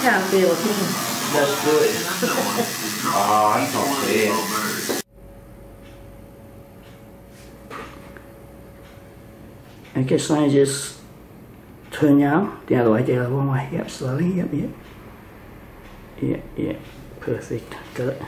can't feel it. That's good. oh, that's not fair. And just now just turn out the other way, the other one way. Yep, slowly. Yep, yep. Yeah, yeah. Perfect. Got it.